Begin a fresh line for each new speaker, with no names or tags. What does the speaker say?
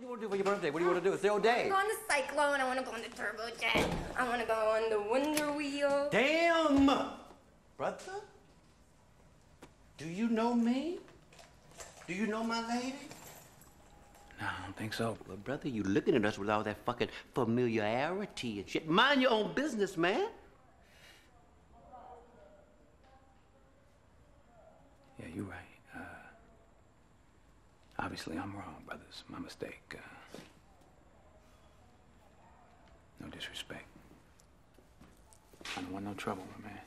What do you want to do for your birthday? What do you want to do? It's your day.
I want to go on the Cyclone. I want to go on the Turbo Jet. I want to go on the Wonder Wheel.
Damn! Brother? Do you know me? Do you know my lady?
No, I don't think so.
Well, brother, you looking at us with all that fucking familiarity and shit. Mind your own business, man.
Yeah, you're right. Obviously, I'm wrong, brothers. My mistake. Uh, no disrespect. I don't want no trouble, my man.